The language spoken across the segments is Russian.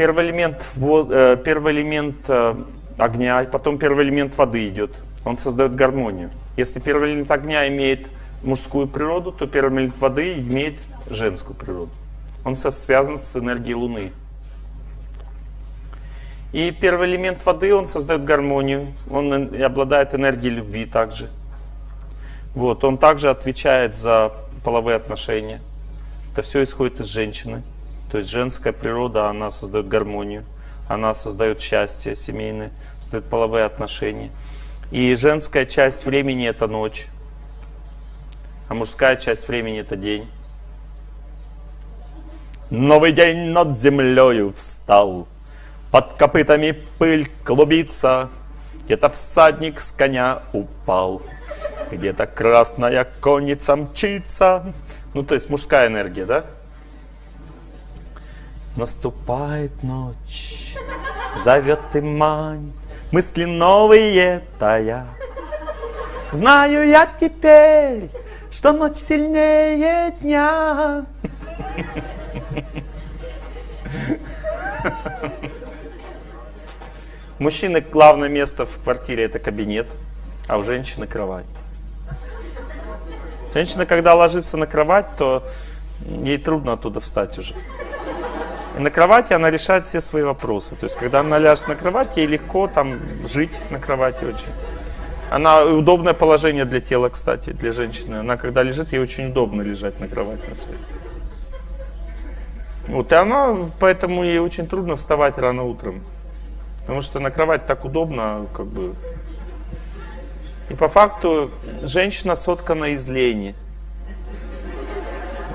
Первый элемент, э, первый элемент э, огня, потом первый элемент воды идет. Он создает гармонию. Если первый элемент огня имеет мужскую природу, то первый элемент воды имеет женскую природу. Он связан с энергией Луны. И первый элемент воды, он создает гармонию, он обладает энергией любви также. Вот, он также отвечает за половые отношения. Это все исходит из женщины. То есть женская природа, она создает гармонию, она создает счастье семейное, создает половые отношения. И женская часть времени это ночь, а мужская часть времени это день. Новый день над землею встал, под копытами пыль клубится, где-то всадник с коня упал, где-то красная конница мчится. Ну, то есть мужская энергия, да? Наступает ночь, зовет и манит, мысли новые тая. Знаю я теперь, что ночь сильнее дня. Мужчины главное место в квартире это кабинет, а у женщины кровать. Женщина, когда ложится на кровать, то ей трудно оттуда встать уже. На кровати она решает все свои вопросы. То есть, когда она ляжет на кровать, ей легко там жить на кровати очень. Она удобное положение для тела, кстати, для женщины. Она когда лежит, ей очень удобно лежать на кровати на своей. Вот, и она, поэтому ей очень трудно вставать рано утром. Потому что на кровать так удобно, как бы. И по факту женщина соткана из лени.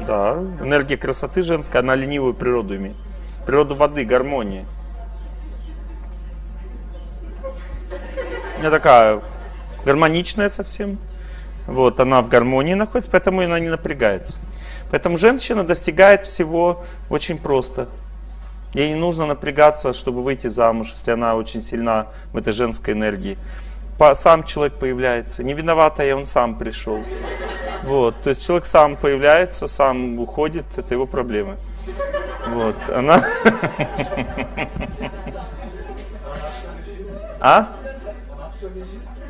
Да, энергия красоты женская, она ленивую природу имеет. Природу воды, гармонии. Она такая гармоничная совсем. Вот, она в гармонии находится, поэтому она не напрягается. Поэтому женщина достигает всего очень просто. Ей не нужно напрягаться, чтобы выйти замуж, если она очень сильна в этой женской энергии. Сам человек появляется. Не виноватая, он сам пришел. Вот, то есть человек сам появляется, сам уходит, это его проблемы. Вот, она... А?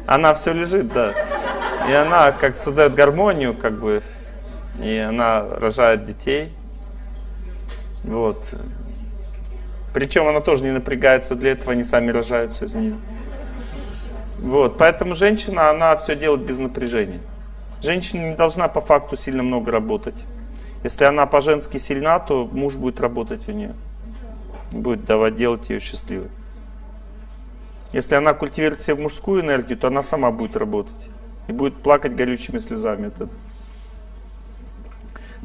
Она все лежит, да. И она как создает гармонию, как бы, и она рожает детей. Вот. Причем она тоже не напрягается для этого, они сами рожаются из нее. Вот, поэтому женщина, она все делает без напряжения. Женщина не должна по факту сильно много работать. Если она по-женски сильна, то муж будет работать у нее. Будет давать делать ее счастливой. Если она культивирует себе мужскую энергию, то она сама будет работать. И будет плакать горючими слезами. От этого.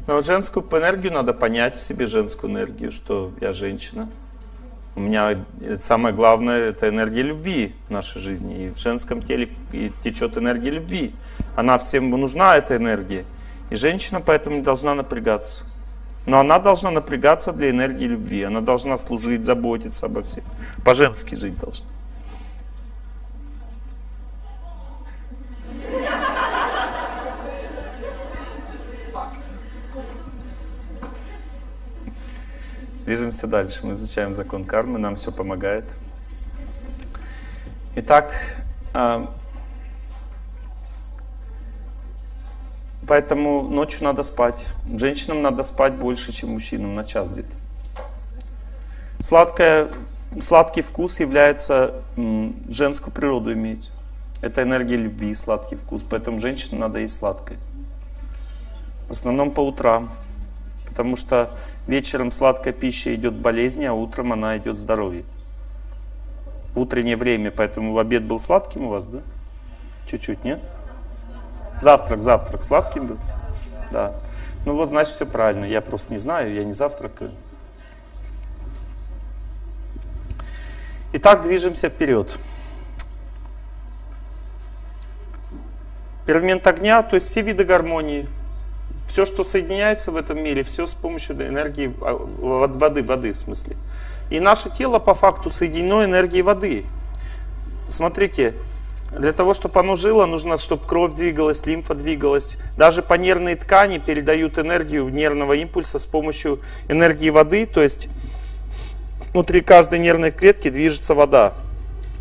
Но вот женскую энергию надо понять в себе, женскую энергию, что я женщина. У меня самое главное это энергия любви в нашей жизни. И в женском теле течет энергия любви. Она всем нужна, эта энергия. И женщина поэтому не должна напрягаться. Но она должна напрягаться для энергии любви. Она должна служить, заботиться обо всем. По-женски жить должна. Движемся дальше. Мы изучаем закон кармы, нам все помогает. Итак, поэтому ночью надо спать. Женщинам надо спать больше, чем мужчинам, на час где-то. Сладкое, сладкий вкус является женскую природу иметь. Это энергия любви, сладкий вкус. Поэтому женщинам надо есть сладкое. В основном по утрам. Потому что вечером сладкая пища идет болезни, а утром она идет здоровье. Утреннее время, поэтому обед был сладким у вас, да? Чуть-чуть, нет? Завтрак, завтрак сладким был? Да. Ну вот, значит, все правильно. Я просто не знаю, я не завтракаю. Итак, движемся вперед. Пирамент огня, то есть все виды гармонии, все, что соединяется в этом мире, все с помощью энергии а, воды, воды в смысле. И наше тело по факту соединено энергией воды. Смотрите, для того, чтобы оно жило, нужно, чтобы кровь двигалась, лимфа двигалась. Даже по нервной ткани передают энергию нервного импульса с помощью энергии воды. То есть внутри каждой нервной клетки движется вода.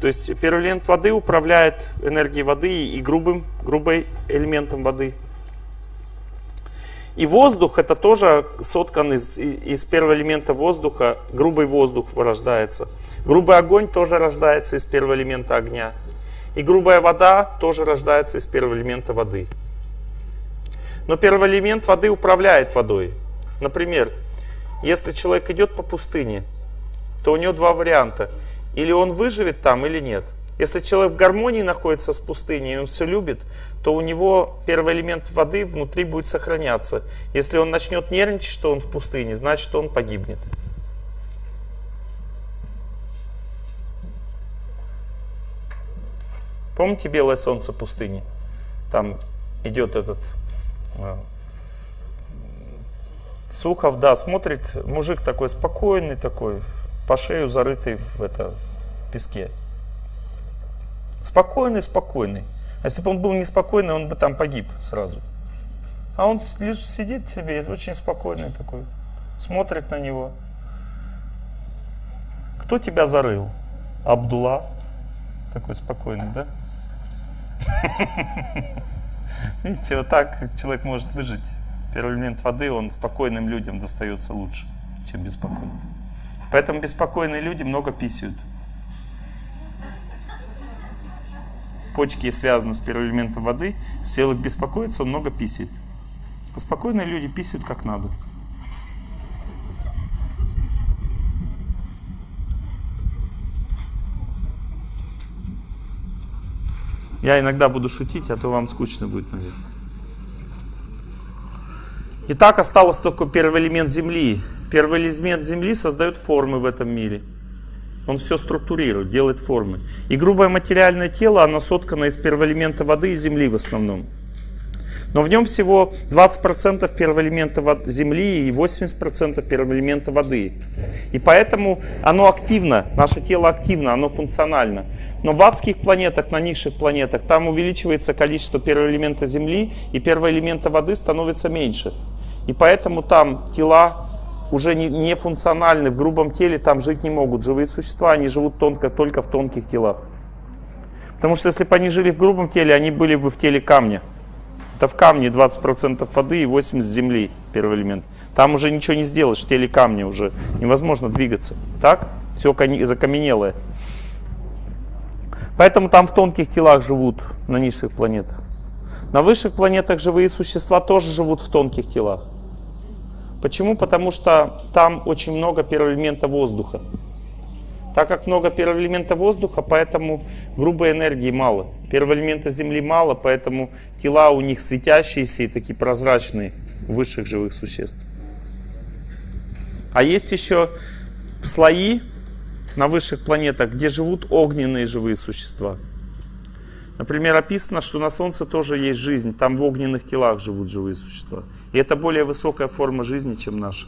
То есть элемент воды управляет энергией воды и грубым, грубым элементом воды. И воздух это тоже соткан из, из первого элемента воздуха. Грубый воздух рождается. Грубый огонь тоже рождается из первого элемента огня. И грубая вода тоже рождается из первого элемента воды. Но первый элемент воды управляет водой. Например, если человек идет по пустыне, то у него два варианта. Или он выживет там, или нет. Если человек в гармонии находится с пустыней, и он все любит, то у него первый элемент воды внутри будет сохраняться. Если он начнет нервничать, что он в пустыне, значит он погибнет. Помните белое солнце пустыни? Там идет этот э, Сухов, да, смотрит, мужик такой спокойный такой, по шею зарытый в, это, в песке. Спокойный, спокойный. А если бы он был неспокойный, он бы там погиб сразу. А он лишь сидит себе, очень спокойный такой, смотрит на него. Кто тебя зарыл? Абдулла. Такой спокойный, да? Видите, вот так человек может выжить. Первый элемент воды, он спокойным людям достается лучше, чем беспокойным. Поэтому беспокойные люди много писают. Почки связаны с первым элементом воды. Если человек беспокоится, он много писает. А спокойные люди писают как надо. Я иногда буду шутить, а то вам скучно будет, наверное. Итак, осталось только первый элемент Земли. Первый элемент Земли создает формы в этом мире. Он все структурирует, делает формы. И грубое материальное тело, оно соткано из первого элемента воды и земли в основном. Но в нем всего 20% первого элемента земли и 80% первого элемента воды. И поэтому оно активно, наше тело активно, оно функционально. Но в адских планетах, на низших планетах, там увеличивается количество первого элемента земли и первого элемента воды становится меньше. И поэтому там тела уже не, функциональны, в грубом теле там жить не могут. Живые существа, они живут тонко, только в тонких телах. Потому что если бы они жили в грубом теле, они были бы в теле камня. Это в камне 20% воды и 80% земли, первый элемент. Там уже ничего не сделаешь, в теле камня уже невозможно двигаться. Так? Все закаменелое. Поэтому там в тонких телах живут на низших планетах. На высших планетах живые существа тоже живут в тонких телах. Почему? Потому что там очень много первого элемента воздуха. Так как много первого элемента воздуха, поэтому грубой энергии мало. Первого элемента Земли мало, поэтому тела у них светящиеся и такие прозрачные высших живых существ. А есть еще слои на высших планетах, где живут огненные живые существа. Например, описано, что на Солнце тоже есть жизнь, там в огненных телах живут живые существа. И это более высокая форма жизни, чем наша.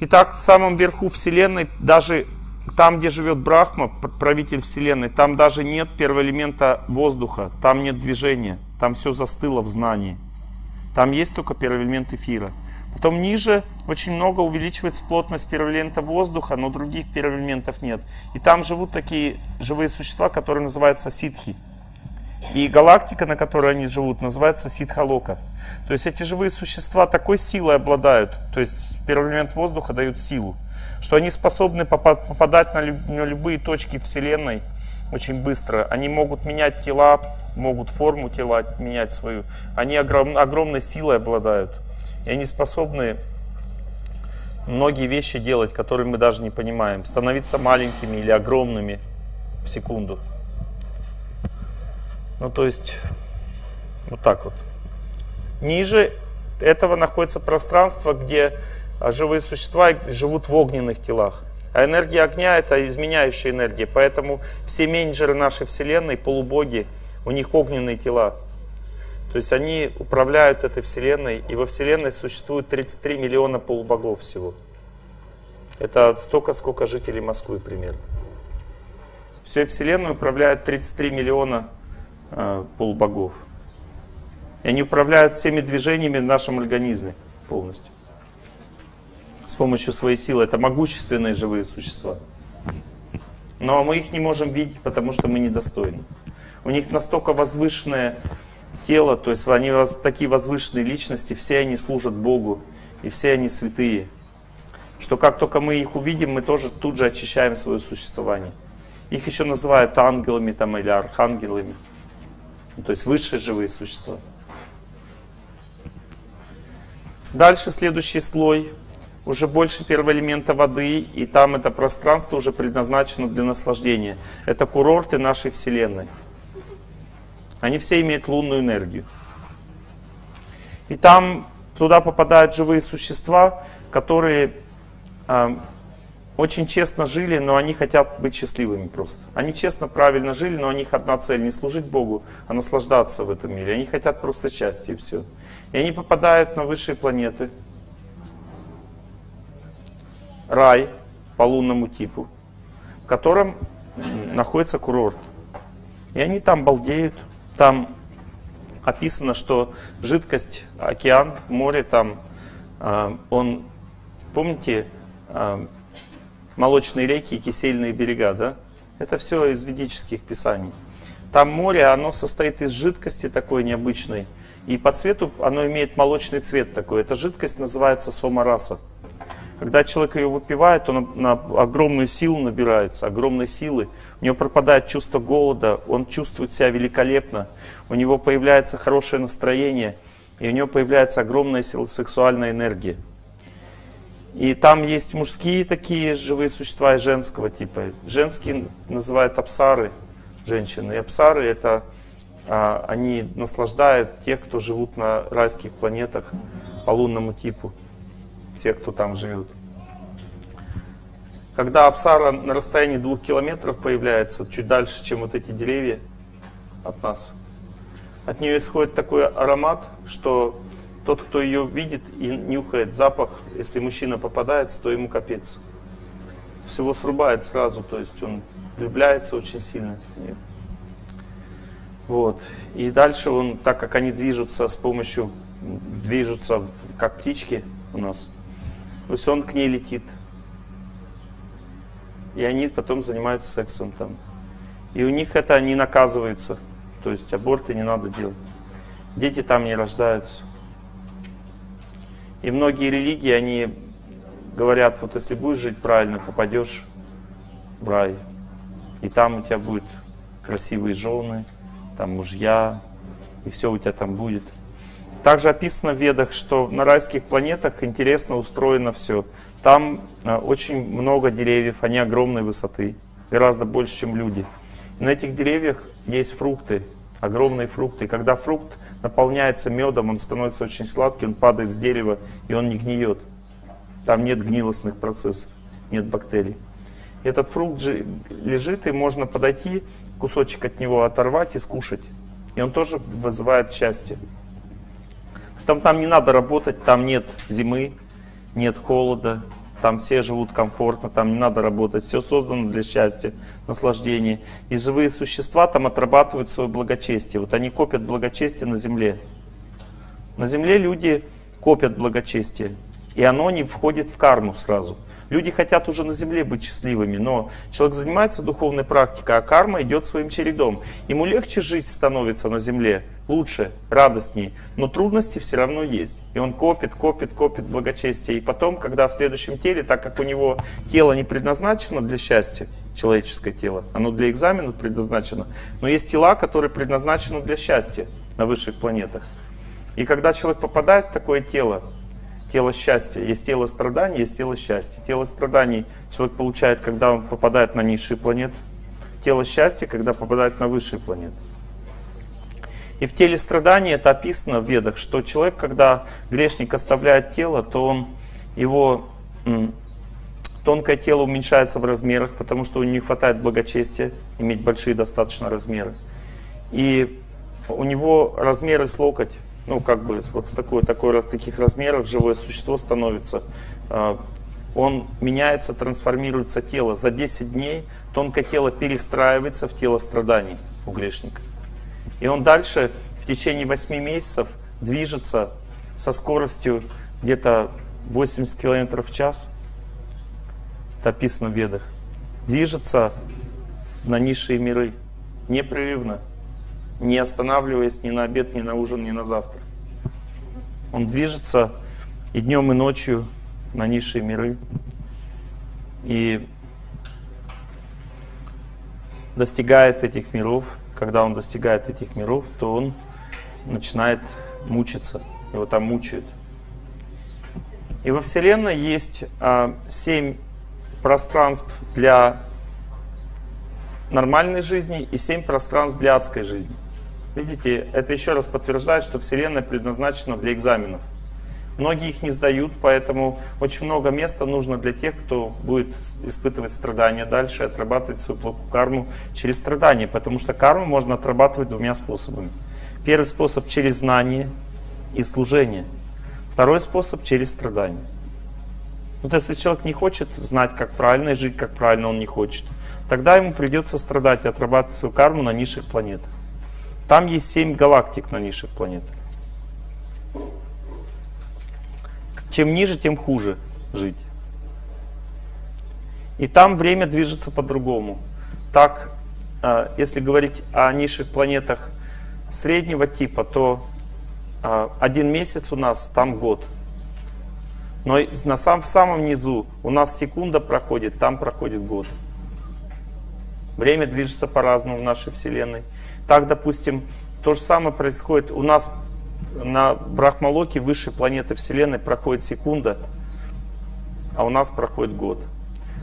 Итак, в самом верху Вселенной, даже там, где живет Брахма, правитель Вселенной, там даже нет первого элемента воздуха, там нет движения, там все застыло в знании. Там есть только первый элемент эфира. Потом ниже очень много увеличивается плотность первого элемента воздуха, но других первых элементов нет. И там живут такие живые существа, которые называются ситхи. И галактика, на которой они живут, называется Ситхалока. То есть эти живые существа такой силой обладают, то есть первый элемент воздуха дают силу, что они способны попадать на любые точки Вселенной очень быстро. Они могут менять тела, могут форму тела менять свою. Они огром, огромной силой обладают. И они способны многие вещи делать, которые мы даже не понимаем. Становиться маленькими или огромными в секунду. Ну, то есть, вот так вот. Ниже этого находится пространство, где живые существа живут в огненных телах. А энергия огня это изменяющая энергия. Поэтому все менеджеры нашей Вселенной, полубоги, у них огненные тела. То есть они управляют этой Вселенной. И во Вселенной существует 33 миллиона полубогов всего. Это столько, сколько жителей Москвы примерно. Всей Вселенной управляют 33 миллиона э, полубогов. И они управляют всеми движениями в нашем организме полностью. с помощью своей силы. Это могущественные живые существа. Но мы их не можем видеть, потому что мы недостойны. У них настолько возвышенное тело, то есть они такие возвышенные личности, все они служат Богу, и все они святые. Что как только мы их увидим, мы тоже тут же очищаем свое существование. Их еще называют ангелами там, или архангелами. То есть высшие живые существа. Дальше следующий слой. Уже больше первого элемента воды, и там это пространство уже предназначено для наслаждения. Это курорты нашей Вселенной. Они все имеют лунную энергию. И там туда попадают живые существа, которые э, очень честно жили, но они хотят быть счастливыми просто. Они честно, правильно жили, но у них одна цель, не служить Богу, а наслаждаться в этом мире. Они хотят просто счастья и все. И они попадают на высшие планеты. Рай по лунному типу, в котором находится курорт. И они там балдеют, там описано, что жидкость, океан, море там, а, он, помните, а, молочные реки и кисельные берега, да? Это все из ведических писаний. Там море, оно состоит из жидкости такой необычной. И по цвету оно имеет молочный цвет такой. Эта жидкость называется сомараса. Когда человек ее выпивает, он на огромную силу набирается, огромной силы. У него пропадает чувство голода, он чувствует себя великолепно, у него появляется хорошее настроение, и у него появляется огромная сила сексуальная энергия. И там есть мужские такие живые существа и женского типа. Женские называют апсары, женщины. И апсары это а, они наслаждают тех, кто живут на райских планетах по лунному типу те, кто там живет. Когда Апсара на расстоянии двух километров появляется, чуть дальше, чем вот эти деревья от нас, от нее исходит такой аромат, что тот, кто ее видит и нюхает запах, если мужчина попадается, то ему капец. Всего срубает сразу, то есть он влюбляется очень сильно. Вот. И дальше он, так как они движутся с помощью, движутся как птички у нас, то есть он к ней летит. И они потом занимаются сексом там. И у них это не наказывается. То есть аборты не надо делать. Дети там не рождаются. И многие религии, они говорят, вот если будешь жить правильно, попадешь в рай. И там у тебя будут красивые жены, там мужья, и все у тебя там будет. Также описано в Ведах, что на райских планетах интересно устроено все. Там э, очень много деревьев, они огромной высоты, гораздо больше, чем люди. На этих деревьях есть фрукты, огромные фрукты. Когда фрукт наполняется медом, он становится очень сладкий, он падает с дерева, и он не гниет. Там нет гнилостных процессов, нет бактерий. Этот фрукт же лежит, и можно подойти, кусочек от него оторвать и скушать. И он тоже вызывает счастье. Там, там не надо работать, там нет зимы, нет холода, там все живут комфортно, там не надо работать, все создано для счастья, наслаждения. И живые существа там отрабатывают свое благочестие. Вот они копят благочестие на земле. На земле люди копят благочестие, и оно не входит в карму сразу. Люди хотят уже на земле быть счастливыми, но человек занимается духовной практикой, а карма идет своим чередом. Ему легче жить становится на земле, лучше, радостнее, но трудности все равно есть. И он копит, копит, копит благочестие. И потом, когда в следующем теле, так как у него тело не предназначено для счастья, человеческое тело, оно для экзамена предназначено, но есть тела, которые предназначены для счастья на высших планетах. И когда человек попадает в такое тело, тело счастья. Есть тело страданий, есть тело счастья. Тело страданий человек получает, когда он попадает на низшие планеты. Тело счастья, когда попадает на высшие планеты. И в теле страданий это описано в ведах, что человек, когда грешник оставляет тело, то он, его тонкое тело уменьшается в размерах, потому что у него не хватает благочестия иметь большие достаточно размеры. И у него размеры с локоть ну, как бы, вот с такой, такой, таких размеров живое существо становится, а, он меняется, трансформируется тело. За 10 дней тонкое тело перестраивается в тело страданий у грешника. И он дальше в течение 8 месяцев движется со скоростью где-то 80 км в час, это описано в Ведах, движется на низшие миры непрерывно, не останавливаясь ни на обед, ни на ужин, ни на завтра. Он движется и днем, и ночью на низшие миры. И достигает этих миров. Когда он достигает этих миров, то он начинает мучиться. Его там мучают. И во Вселенной есть а, семь пространств для нормальной жизни и семь пространств для адской жизни. Видите, это еще раз подтверждает, что Вселенная предназначена для экзаменов. Многие их не сдают, поэтому очень много места нужно для тех, кто будет испытывать страдания дальше, отрабатывать свою плохую карму через страдания, потому что карму можно отрабатывать двумя способами. Первый способ через знание и служение. Второй способ через страдания. Вот если человек не хочет знать, как правильно, и жить, как правильно он не хочет, тогда ему придется страдать и отрабатывать свою карму на низших планетах. Там есть семь галактик на низших планетах. Чем ниже, тем хуже жить. И там время движется по-другому. Так, а, если говорить о низших планетах среднего типа, то а, один месяц у нас, там год. Но на сам, в самом низу у нас секунда проходит, там проходит год. Время движется по-разному в нашей Вселенной. Так, допустим, то же самое происходит у нас на Брахмалоке, высшей планеты Вселенной, проходит секунда, а у нас проходит год.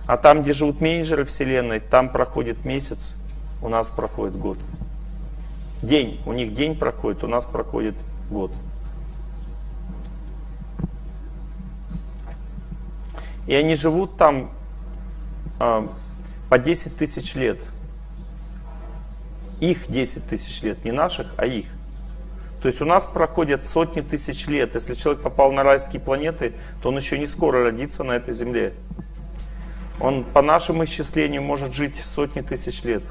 А там, где живут менеджеры Вселенной, там проходит месяц, у нас проходит год. День, у них день проходит, у нас проходит год. И они живут там э, по 10 тысяч лет. Их 10 тысяч лет, не наших, а их. То есть у нас проходят сотни тысяч лет. Если человек попал на райские планеты, то он еще не скоро родится на этой земле. Он по нашему исчислению может жить сотни тысяч лет.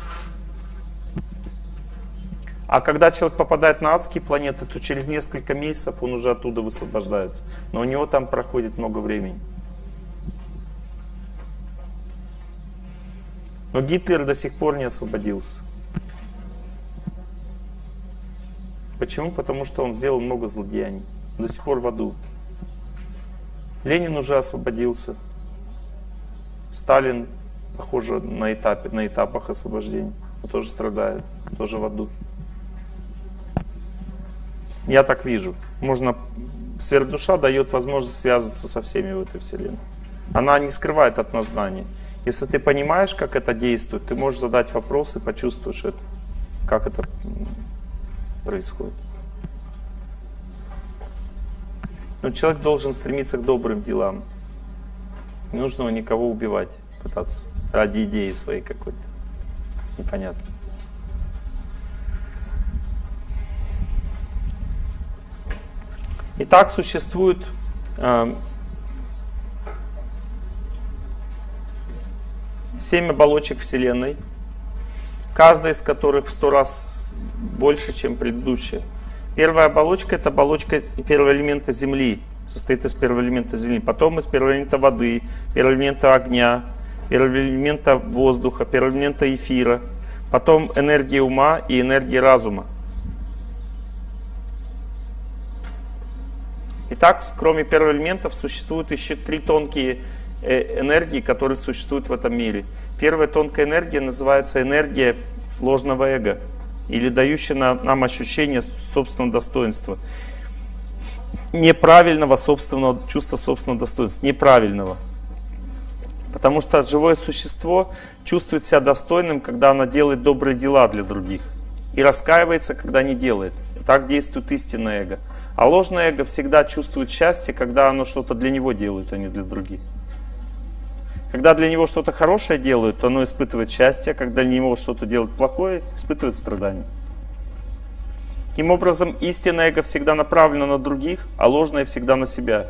А когда человек попадает на адские планеты, то через несколько месяцев он уже оттуда высвобождается. Но у него там проходит много времени. Но Гитлер до сих пор не освободился. Почему? Потому что он сделал много злодеяний. До сих пор в аду. Ленин уже освободился. Сталин, похоже, на, этапе, на этапах освобождения. Он тоже страдает, тоже в аду. Я так вижу. Можно, сверхдуша дает возможность связываться со всеми в этой вселенной. Она не скрывает от нас знаний. Если ты понимаешь, как это действует, ты можешь задать вопросы, почувствуешь это, как это происходит. Но человек должен стремиться к добрым делам. Не нужно никого убивать, пытаться ради идеи своей какой-то. Непонятно. Итак, существует э, семь оболочек Вселенной, каждая из которых в сто раз больше, чем предыдущая. Первая оболочка это оболочка первого элемента Земли, состоит из первого элемента Земли, потом из первого элемента воды, первого элемента огня, первого элемента воздуха, первого элемента эфира, потом энергия ума и энергия разума. Итак, кроме первого элементов существуют еще три тонкие э, энергии, которые существуют в этом мире. Первая тонкая энергия называется энергия ложного эго или дающая нам ощущение собственного достоинства. Неправильного собственного чувства собственного достоинства. Неправильного. Потому что живое существо чувствует себя достойным, когда оно делает добрые дела для других. И раскаивается, когда не делает. Так действует истинное эго. А ложное эго всегда чувствует счастье, когда оно что-то для него делает, а не для других. Когда для него что-то хорошее делают, то оно испытывает счастье, когда для него что-то делают плохое, испытывает страдания. Таким образом, истинное эго всегда направлено на других, а ложное всегда на себя.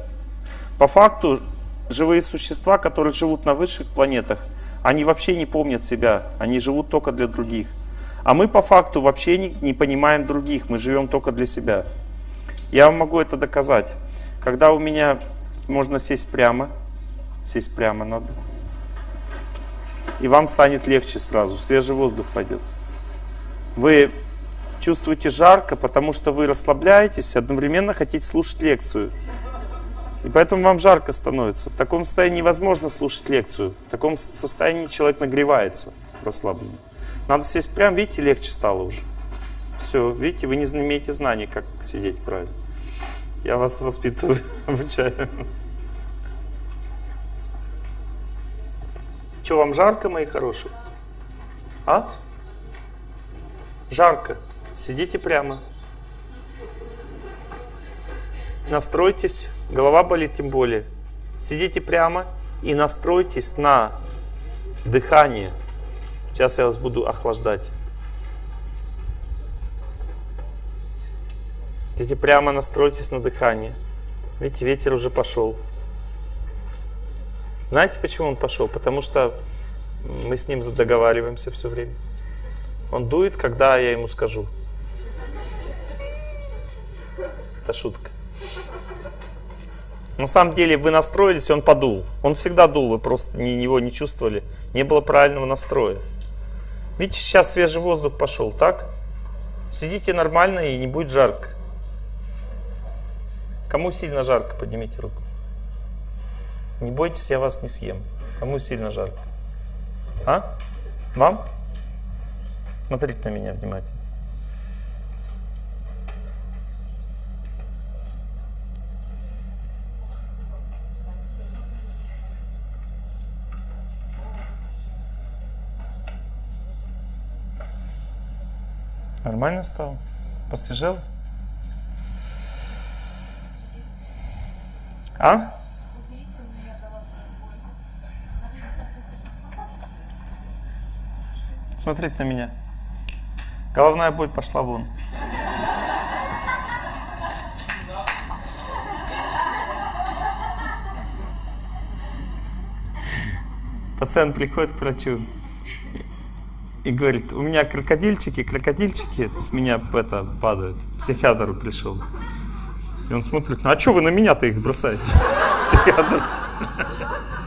По факту, живые существа, которые живут на высших планетах, они вообще не помнят себя, они живут только для других. А мы по факту вообще не, не понимаем других, мы живем только для себя. Я вам могу это доказать. Когда у меня можно сесть прямо. Сесть прямо надо. И вам станет легче сразу, свежий воздух пойдет. Вы чувствуете жарко, потому что вы расслабляетесь, одновременно хотите слушать лекцию. И поэтому вам жарко становится. В таком состоянии невозможно слушать лекцию. В таком состоянии человек нагревается расслабленно. Надо сесть прям, видите, легче стало уже. Все, видите, вы не имеете знаний, как сидеть правильно. Я вас воспитываю, обучаю. Что, вам жарко, мои хорошие? А? Жарко. Сидите прямо. Настройтесь. Голова болит тем более. Сидите прямо и настройтесь на дыхание. Сейчас я вас буду охлаждать. Идите прямо настройтесь на дыхание. Видите, ветер уже пошел. Знаете, почему он пошел? Потому что мы с ним договариваемся все время. Он дует, когда я ему скажу. Это шутка. На самом деле вы настроились, и он подул. Он всегда дул, вы просто не, его не чувствовали. Не было правильного настроя. Видите, сейчас свежий воздух пошел, так? Сидите нормально и не будет жарко. Кому сильно жарко, поднимите руку. Не бойтесь, я вас не съем. Кому сильно жарко? А? Вам? Смотрите на меня внимательно. Нормально стало? Посвежел? А? Смотрите на меня. Головная боль пошла вон. Пациент приходит к врачу и говорит, у меня крокодильчики, крокодильчики с меня это падают. Психиатру пришел. И он смотрит, а что вы на меня-то их бросаете?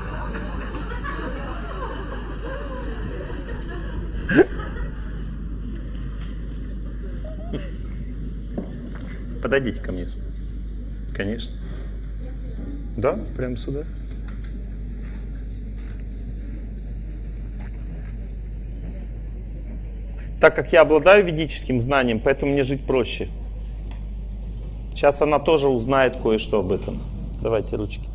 Подойдите ко мне. Конечно. Да, прямо сюда. Так как я обладаю ведическим знанием, поэтому мне жить проще. Сейчас она тоже узнает кое-что об этом. Давайте ручки.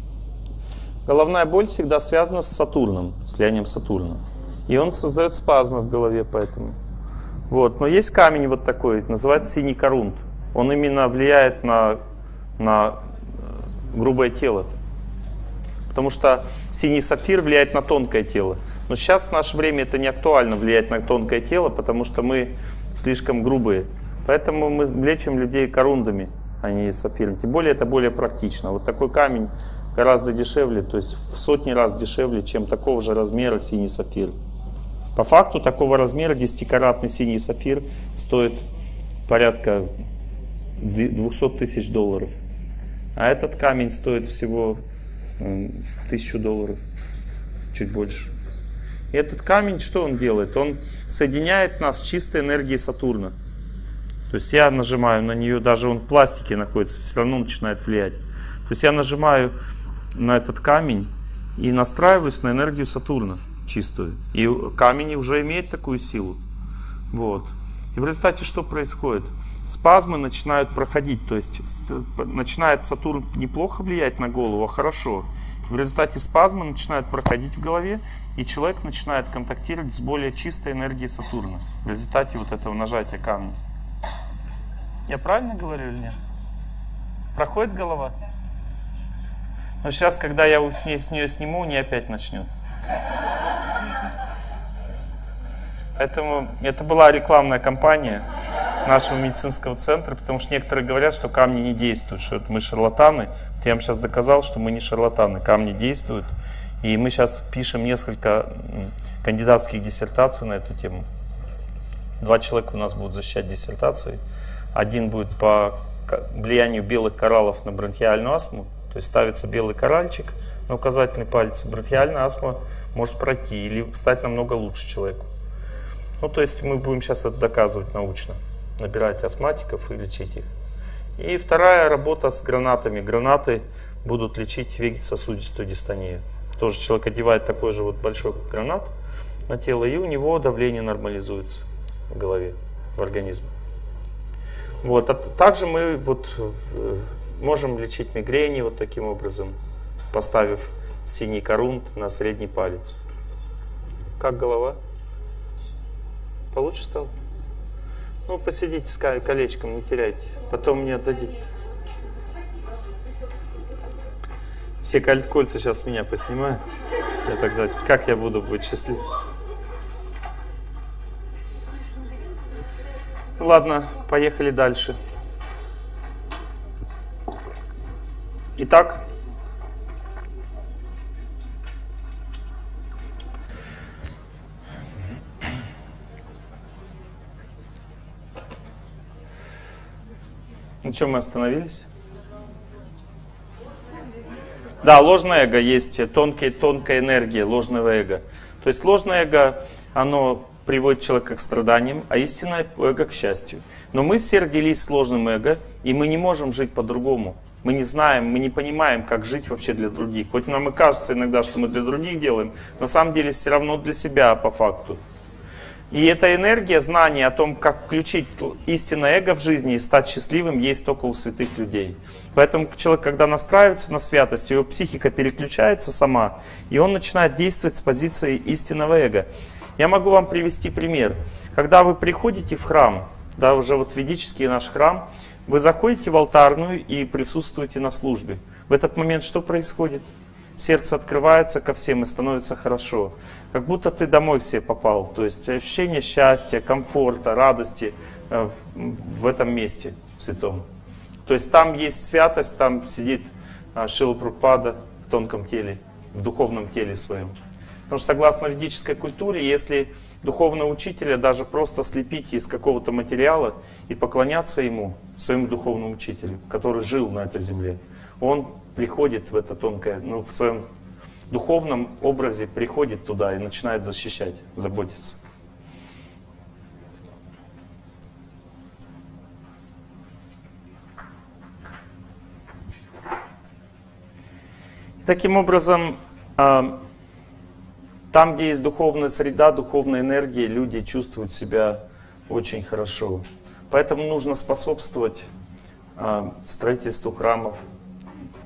Головная боль всегда связана с Сатурном, с влиянием Сатурна. И он создает спазмы в голове поэтому. Вот. Но есть камень вот такой, называется синий корунт. Он именно влияет на, на э, грубое тело. Потому что синий сапфир влияет на тонкое тело. Но сейчас в наше время это не актуально влиять на тонкое тело, потому что мы слишком грубые. Поэтому мы лечим людей корундами а не сапфиром. Тем более это более практично. Вот такой камень гораздо дешевле, то есть в сотни раз дешевле, чем такого же размера синий сапфир. По факту такого размера 10-каратный синий сапфир стоит порядка 200 тысяч долларов. А этот камень стоит всего тысячу долларов, чуть больше. И этот камень, что он делает? Он соединяет нас с чистой энергией Сатурна. То есть я нажимаю на нее, даже он в пластике находится, все равно начинает влиять. То есть я нажимаю на этот камень и настраиваюсь на энергию Сатурна чистую. И камень уже имеет такую силу. Вот. И в результате что происходит? Спазмы начинают проходить, то есть начинает Сатурн неплохо влиять на голову, а хорошо. В результате спазмы начинают проходить в голове, и человек начинает контактировать с более чистой энергией Сатурна в результате вот этого нажатия камня. Я правильно говорю или нет? Проходит голова? Но сейчас, когда я с, нее сниму, не опять начнется. Поэтому это была рекламная кампания нашего медицинского центра, потому что некоторые говорят, что камни не действуют, что мы шарлатаны. я вам сейчас доказал, что мы не шарлатаны, камни действуют. И мы сейчас пишем несколько кандидатских диссертаций на эту тему. Два человека у нас будут защищать диссертации. Один будет по влиянию белых кораллов на бронхиальную астму, То есть ставится белый коральчик на указательный палец, бронхиальная астма может пройти или стать намного лучше человеку. Ну, то есть мы будем сейчас это доказывать научно, набирать астматиков и лечить их. И вторая работа с гранатами. Гранаты будут лечить вегетососудистую дистонию. Тоже человек одевает такой же вот большой гранат на тело, и у него давление нормализуется в голове, в организме. Вот. А также мы вот э, можем лечить мигрени вот таким образом, поставив синий корунт на средний палец. Как голова? Получше стало? Ну, посидите с колечком, не теряйте. Потом мне отдадите. Все кольца сейчас меня поснимаю. Я тогда, как я буду быть счастлив? Ладно, поехали дальше. Итак, На чем мы остановились? Да, ложное эго есть, тонкие, тонкая энергия ложного эго. То есть ложное эго, оно приводит человека к страданиям, а истинное эго к счастью. Но мы все родились с ложным эго, и мы не можем жить по-другому. Мы не знаем, мы не понимаем, как жить вообще для других. Хоть нам и кажется иногда, что мы для других делаем, на самом деле все равно для себя по факту. И эта энергия, знание о том, как включить истинное эго в жизни и стать счастливым, есть только у святых людей. Поэтому человек, когда настраивается на святость, его психика переключается сама, и он начинает действовать с позиции истинного эго. Я могу вам привести пример. Когда вы приходите в храм, да, уже вот ведический наш храм, вы заходите в алтарную и присутствуете на службе. В этот момент что происходит? Сердце открывается ко всем и становится хорошо. Как будто ты домой к себе попал. То есть ощущение счастья, комфорта, радости э, в этом месте святом. То есть там есть святость, там сидит э, Шила Прупада в тонком теле, в духовном теле своем. Потому что согласно ведической культуре, если духовного учителя даже просто слепить из какого-то материала и поклоняться ему, своему духовному учителю, который жил на этой земле, он приходит в это тонкое, ну, в своем духовном образе приходит туда и начинает защищать, заботиться. Таким образом, а, там, где есть духовная среда, духовная энергия, люди чувствуют себя очень хорошо. Поэтому нужно способствовать а, строительству храмов,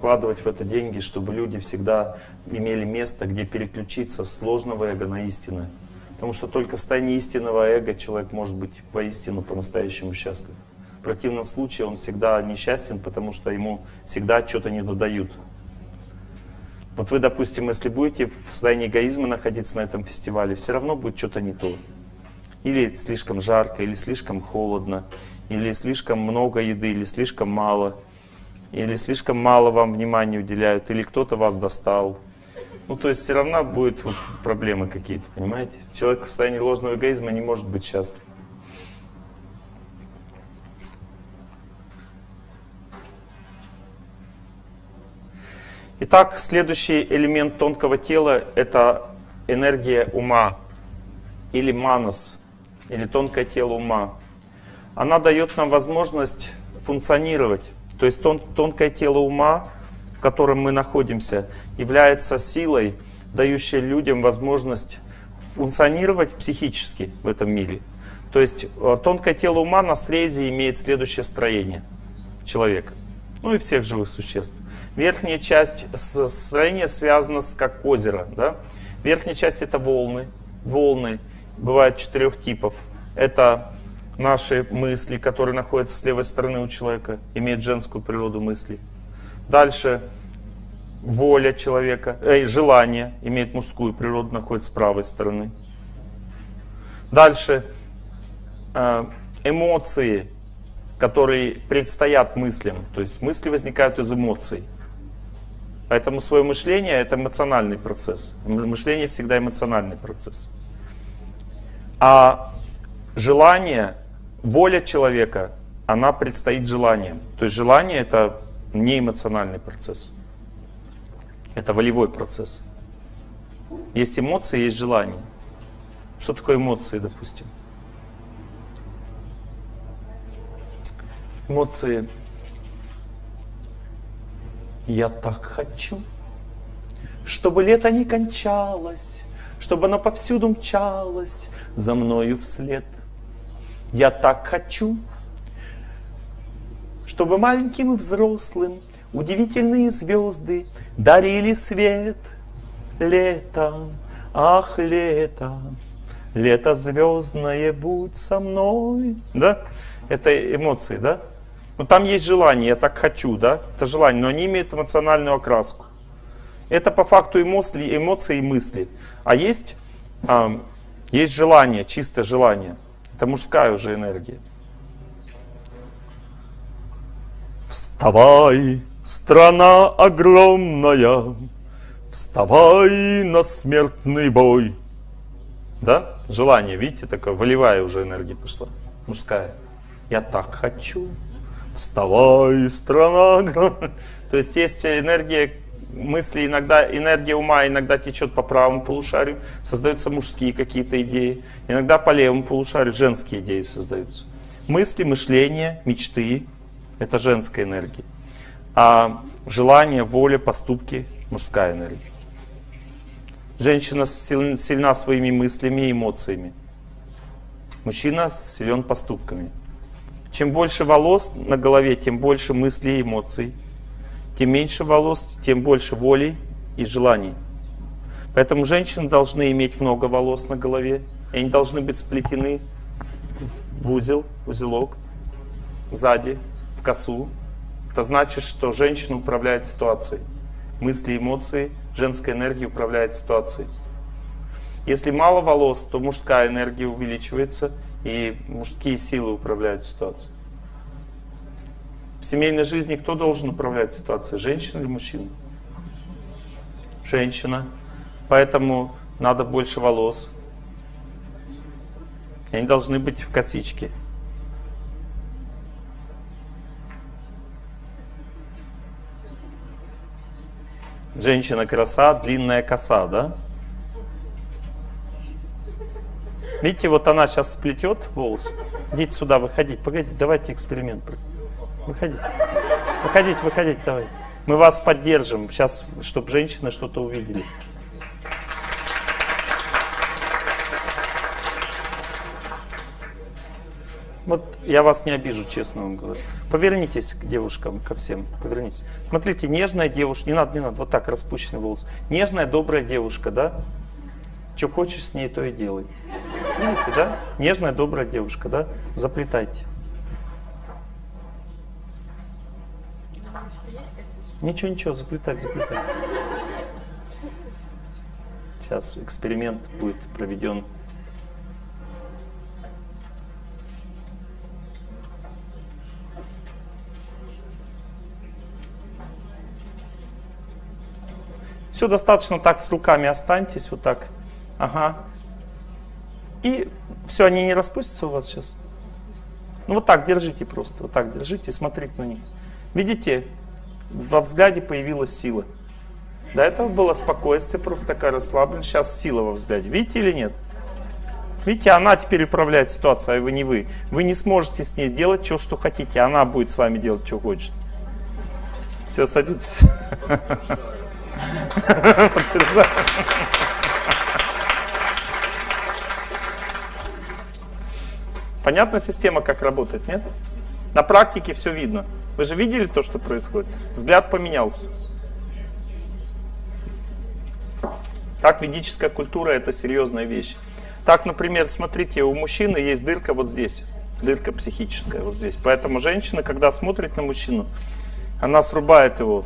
вкладывать в это деньги, чтобы люди всегда имели место, где переключиться с сложного эго на истинное. Потому что только в состоянии истинного эго человек может быть воистину по-настоящему счастлив. В противном случае он всегда несчастен, потому что ему всегда что-то не додают. Вот вы, допустим, если будете в состоянии эгоизма находиться на этом фестивале, все равно будет что-то не то. Или слишком жарко, или слишком холодно, или слишком много еды, или слишком мало – или слишком мало вам внимания уделяют, или кто-то вас достал. Ну, то есть все равно будут вот проблемы какие-то, понимаете? Человек в состоянии ложного эгоизма не может быть счастлив. Итак, следующий элемент тонкого тела – это энергия ума, или манас, или тонкое тело ума. Она дает нам возможность функционировать то есть тон, тонкое тело ума, в котором мы находимся, является силой, дающей людям возможность функционировать психически в этом мире. То есть э, тонкое тело ума на срезе имеет следующее строение человека, ну и всех живых существ. Верхняя часть строения связана с как озеро. Да? Верхняя часть это волны. Волны бывают четырех типов. Это наши мысли, которые находятся с левой стороны у человека, имеют женскую природу мысли. Дальше воля человека, э, желание имеет мужскую природу, находится с правой стороны. Дальше э, эмоции, которые предстоят мыслям. То есть мысли возникают из эмоций. Поэтому свое мышление это эмоциональный процесс. Мышление всегда эмоциональный процесс. А желание воля человека, она предстоит желанием. То есть желание это не эмоциональный процесс. Это волевой процесс. Есть эмоции, есть желание. Что такое эмоции, допустим? Эмоции. Я так хочу, чтобы лето не кончалось, чтобы оно повсюду мчалось за мною вслед. Я так хочу, чтобы маленьким и взрослым удивительные звезды дарили свет летом, ах, лето, лето звездное, будь со мной. Да? Это эмоции, да? Но там есть желание, я так хочу, да? Это желание, но они имеют эмоциональную окраску. Это по факту эмоции, эмоции и мысли. А есть, а, есть желание, чистое желание. Это мужская уже энергия. Вставай, страна огромная, вставай на смертный бой. Да? Желание, видите, такая волевая уже энергия пошла, мужская. Я так хочу. Вставай, страна. То есть есть энергия мысли, иногда энергия ума иногда течет по правому полушарию, создаются мужские какие-то идеи. Иногда по левому полушарию женские идеи создаются. Мысли, мышление, мечты – это женская энергия. А желание, воля, поступки – мужская энергия. Женщина сильна своими мыслями и эмоциями. Мужчина силен поступками. Чем больше волос на голове, тем больше мыслей и эмоций. Тем меньше волос, тем больше воли и желаний. Поэтому женщины должны иметь много волос на голове. И они должны быть сплетены в узел, узелок, сзади, в косу. Это значит, что женщина управляет ситуацией. Мысли, эмоции, женская энергия управляет ситуацией. Если мало волос, то мужская энергия увеличивается, и мужские силы управляют ситуацией. В семейной жизни кто должен управлять ситуацией, женщина или мужчина? Женщина. Поэтому надо больше волос. И они должны быть в косичке. Женщина краса, длинная коса, да? Видите, вот она сейчас сплетет волосы. Идите сюда, выходите. Погодите, давайте эксперимент. Выходите. Выходите, выходите, давайте. Мы вас поддержим. Сейчас, чтобы женщины что-то увидели. Вот я вас не обижу, честно вам говорю. Повернитесь к девушкам, ко всем. Повернитесь. Смотрите, нежная девушка. Не надо, не надо. Вот так, распущенный волос. Нежная, добрая девушка, да? Что хочешь с ней, то и делай. Видите, да? Нежная, добрая девушка, да? Заплетайте. Ничего, ничего, заплетать, заплетать. Сейчас эксперимент будет проведен. Все достаточно так с руками останьтесь, вот так. Ага. И все, они не распустятся у вас сейчас. Ну вот так держите просто, вот так держите, смотрите на них. Видите, во взгляде появилась сила. До этого было спокойствие, просто такая расслабленность. Сейчас сила во взгляде. Видите или нет? Видите, она теперь управляет ситуацией, а вы не вы. Вы не сможете с ней сделать все, что хотите. Она будет с вами делать, что хочет. Все, садитесь. Понятна система, как работает, нет? На практике все видно. Вы же видели то, что происходит? Взгляд поменялся. Так, ведическая культура – это серьезная вещь. Так, например, смотрите, у мужчины есть дырка вот здесь. Дырка психическая вот здесь. Поэтому женщина, когда смотрит на мужчину, она срубает его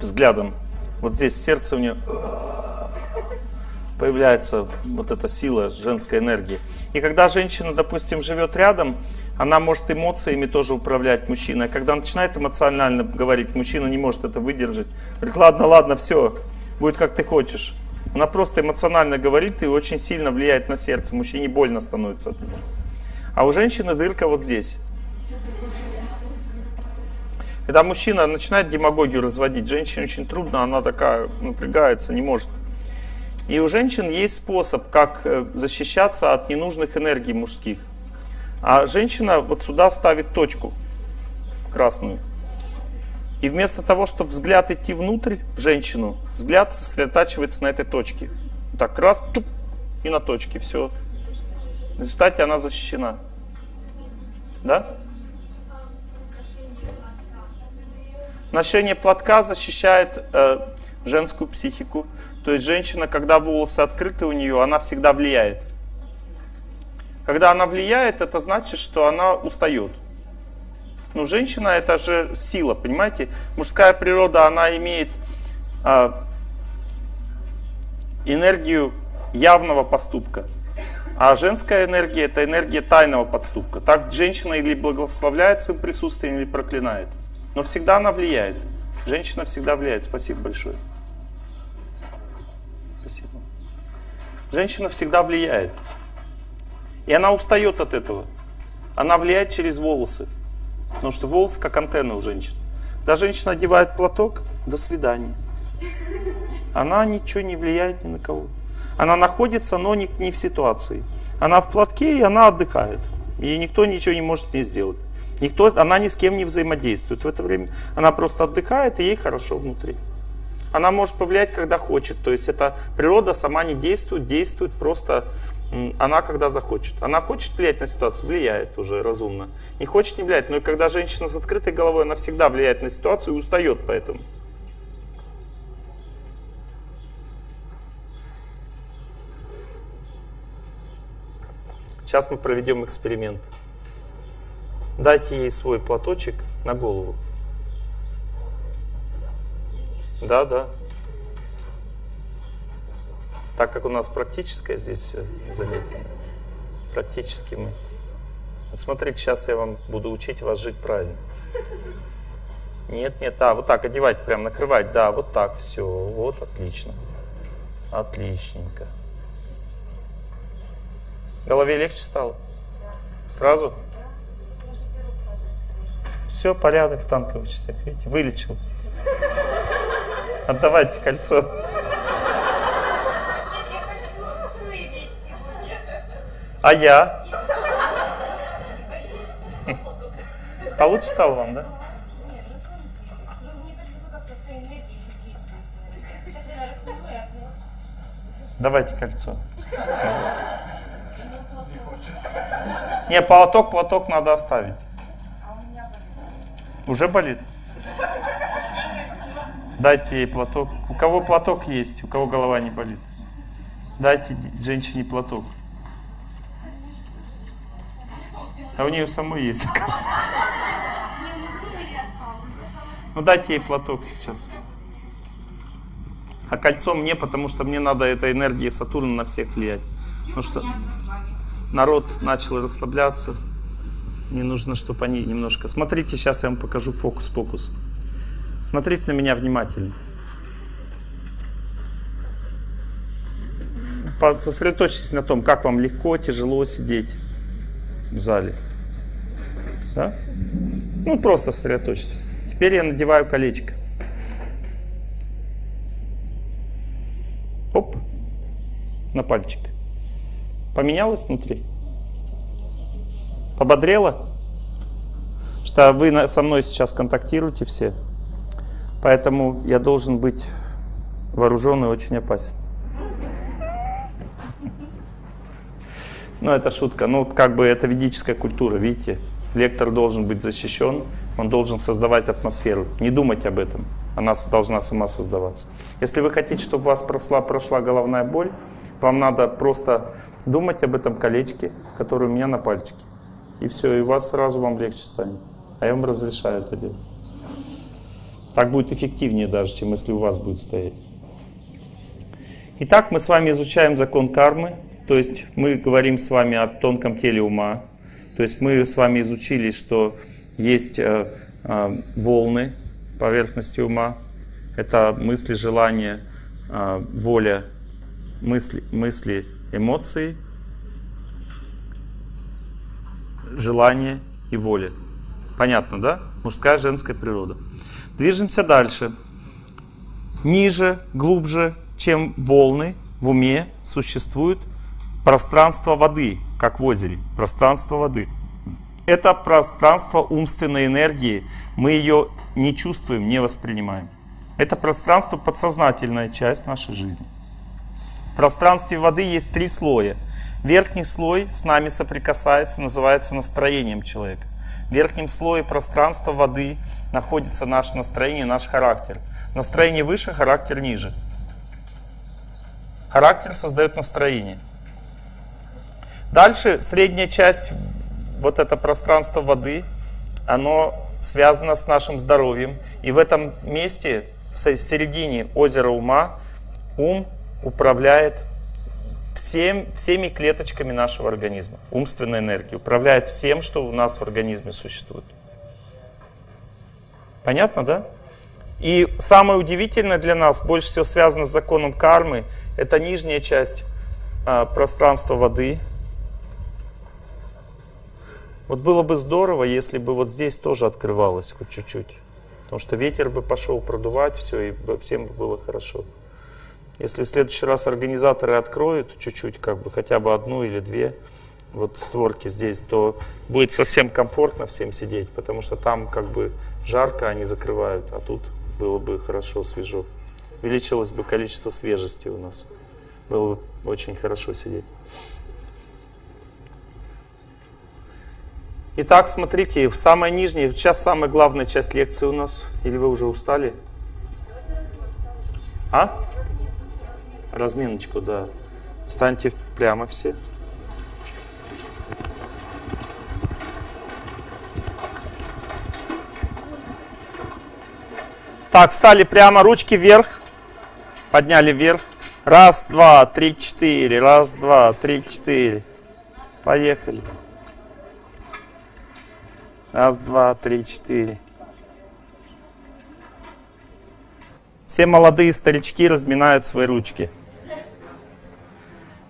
взглядом. Вот здесь сердце у нее появляется вот эта сила женской энергии. И когда женщина, допустим, живет рядом, она может эмоциями тоже управлять мужчиной. А когда начинает эмоционально говорить, мужчина не может это выдержать. Говорит, ладно, ладно, все, будет как ты хочешь. Она просто эмоционально говорит и очень сильно влияет на сердце. Мужчине больно становится от этого. А у женщины дырка вот здесь. Когда мужчина начинает демагогию разводить, женщине очень трудно, она такая напрягается, не может. И у женщин есть способ, как э, защищаться от ненужных энергий мужских. А женщина вот сюда ставит точку красную. И вместо того, чтобы взгляд идти внутрь в женщину, взгляд сосредотачивается на этой точке. Так, раз, чук, и на точке, все. В результате она защищена. Да? Ношение платка защищает э, женскую психику. То есть женщина, когда волосы открыты у нее, она всегда влияет. Когда она влияет, это значит, что она устает. Но женщина это же сила, понимаете? Мужская природа, она имеет э, энергию явного поступка. А женская энергия это энергия тайного поступка. Так женщина или благословляет своим присутствием, или проклинает. Но всегда она влияет. Женщина всегда влияет. Спасибо большое. Спасибо. Женщина всегда влияет. И она устает от этого. Она влияет через волосы. Потому что волосы как антенна у женщин. Когда женщина одевает платок, до свидания. Она ничего не влияет ни на кого. Она находится, но не, не в ситуации. Она в платке, и она отдыхает. И никто ничего не может с ней сделать. Никто, она ни с кем не взаимодействует в это время. Она просто отдыхает, и ей хорошо внутри. Она может повлиять, когда хочет. То есть эта природа сама не действует, действует просто она когда захочет. Она хочет влиять на ситуацию, влияет уже разумно. Не хочет, не влияет. Но и когда женщина с открытой головой, она всегда влияет на ситуацию и устает поэтому. Сейчас мы проведем эксперимент. Дайте ей свой платочек на голову. Да, да. Так как у нас практическое здесь заметно. Практически мы. Вот смотрите, сейчас я вам буду учить вас жить правильно. Нет, нет, а, вот так одевать, прям накрывать, да, вот так, все, вот, отлично. Отличненько. Голове легче стало? Сразу? Все, порядок в танковых частях, видите, вылечил. Отдавайте кольцо. А я? Получше стало вам, да? Давайте кольцо. Не, платок, платок надо оставить. Уже болит? Дайте ей платок. У кого платок есть, у кого голова не болит. Дайте женщине платок. А у нее самой есть, оказывается. Ну дайте ей платок сейчас. А кольцо мне, потому что мне надо этой энергии Сатурна на всех влиять. Потому что народ начал расслабляться. Мне нужно, чтобы они немножко... Смотрите, сейчас я вам покажу фокус-покус. Смотрите на меня внимательно. Сосредоточьтесь на том, как вам легко, тяжело сидеть в зале. Да? Ну, просто сосредоточьтесь. Теперь я надеваю колечко. Оп, на пальчик. Поменялось внутри? Пободрело? Что вы со мной сейчас контактируете все. Поэтому я должен быть вооружен и очень опасен. Ну, это шутка. Ну, как бы это ведическая культура, видите? Лектор должен быть защищен, он должен создавать атмосферу. Не думать об этом. Она должна сама создаваться. Если вы хотите, чтобы у вас прошла, прошла головная боль, вам надо просто думать об этом колечке, которое у меня на пальчике. И все, и у вас сразу вам легче станет. А я вам разрешаю это делать. Так будет эффективнее даже, чем если у вас будет стоять. Итак, мы с вами изучаем закон кармы. То есть мы говорим с вами о тонком теле ума. То есть мы с вами изучили, что есть э, э, волны поверхности ума. Это мысли, желания, э, воля, мысли, мысли, эмоции, желание и воля. Понятно, да? Мужская, женская природа. Движемся дальше. Ниже, глубже, чем волны в уме существует пространство воды, как в озере. Пространство воды. Это пространство умственной энергии. Мы ее не чувствуем, не воспринимаем. Это пространство подсознательная часть нашей жизни. В пространстве воды есть три слоя. Верхний слой с нами соприкасается, называется настроением человека. В верхнем слое пространства воды находится наше настроение, наш характер. Настроение выше, характер ниже. Характер создает настроение. Дальше средняя часть, вот это пространство воды, оно связано с нашим здоровьем. И в этом месте, в середине озера ума, ум управляет всем, всеми клеточками нашего организма. Умственная энергия управляет всем, что у нас в организме существует. Понятно, да? И самое удивительное для нас, больше всего связано с законом кармы, это нижняя часть а, пространства воды. Вот было бы здорово, если бы вот здесь тоже открывалось хоть чуть-чуть. Потому что ветер бы пошел продувать все, и всем бы было хорошо. Если в следующий раз организаторы откроют чуть-чуть, как бы хотя бы одну или две вот створки здесь, то будет совсем комфортно всем сидеть, потому что там как бы жарко, они закрывают, а тут было бы хорошо, свежо. Увеличилось бы количество свежести у нас. Было бы очень хорошо сидеть. Итак, смотрите, в самой нижней, сейчас самая главная часть лекции у нас. Или вы уже устали? А? Разминочку, да. Встаньте прямо все. Так, встали прямо, ручки вверх. Подняли вверх. Раз, два, три, четыре. Раз, два, три, четыре. Поехали. Раз, два, три, четыре. Все молодые старички разминают свои ручки.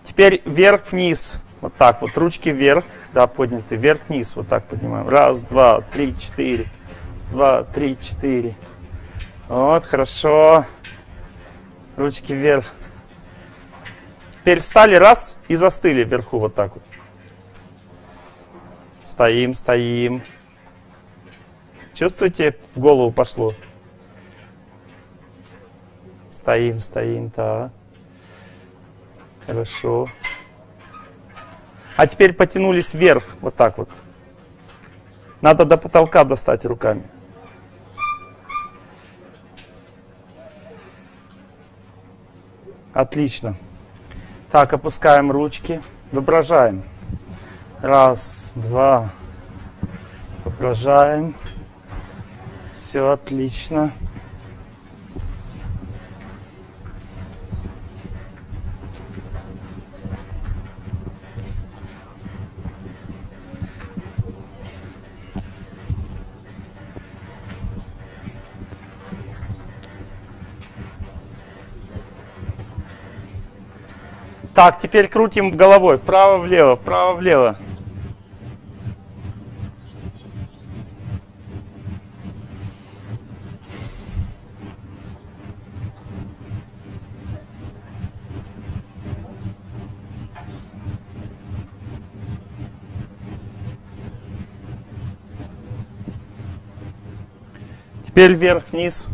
Теперь вверх-вниз. Вот так вот. Ручки вверх, да, подняты. Вверх-вниз. Вот так поднимаем. Раз, два, три, четыре. Раз, два, три, четыре. Вот, хорошо. Ручки вверх. Теперь встали раз и застыли вверху вот так вот. Стоим, стоим. Чувствуете, в голову пошло? Стоим, стоим, так. Хорошо. А теперь потянулись вверх, вот так вот. Надо до потолка достать руками. Отлично. Так, опускаем ручки. Воображаем. Раз, два. Воображаем. Все отлично. Так, теперь крутим головой вправо-влево, вправо-влево. Теперь вверх-вниз.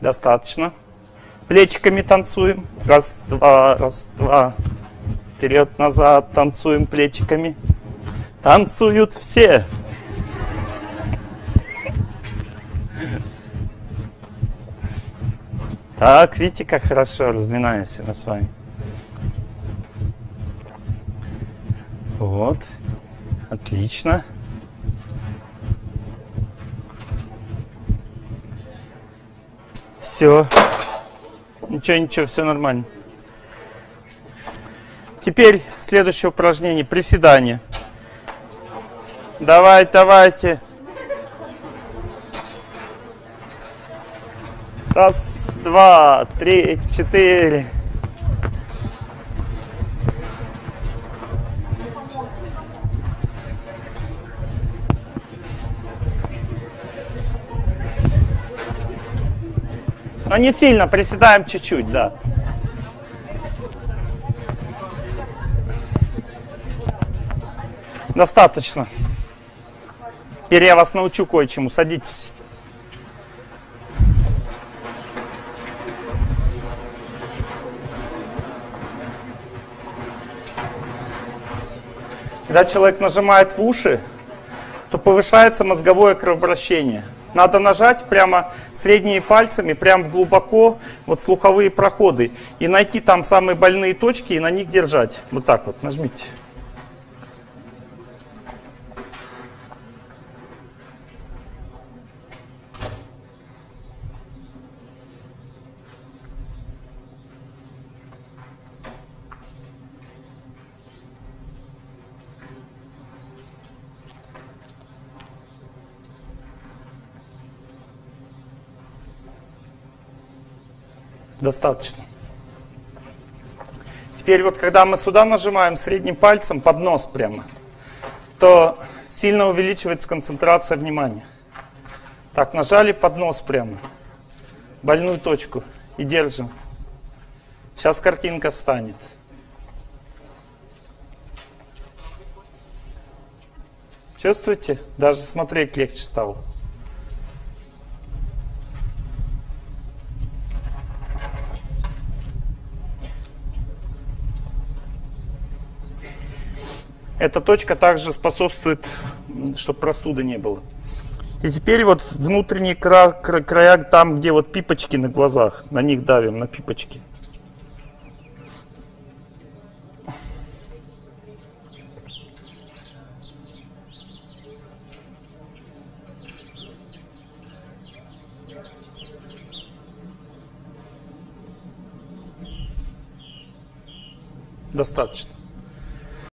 Достаточно. Плечиками танцуем. Раз, два, раз, два. Вперед, назад танцуем плечиками. Танцуют все. Так, видите, как хорошо разминаемся мы с вами. Вот, отлично. Все, ничего, ничего, все нормально. Теперь следующее упражнение, приседание. Давай, давайте. Раз, два, три, четыре. Но не сильно, приседаем чуть-чуть, да. Достаточно. Теперь я вас научу кое-чему. Садитесь. Когда человек нажимает в уши, то повышается мозговое кровообращение. Надо нажать прямо средними пальцами, прямо глубоко, вот слуховые проходы, и найти там самые больные точки и на них держать. Вот так вот, нажмите. Достаточно. Теперь вот когда мы сюда нажимаем средним пальцем под нос прямо, то сильно увеличивается концентрация внимания. Так, нажали под нос прямо, больную точку и держим. Сейчас картинка встанет. Чувствуете? Даже смотреть легче стало. Эта точка также способствует, чтобы простуды не было. И теперь вот внутренние кра кра края, там, где вот пипочки на глазах, на них давим, на пипочки. Достаточно.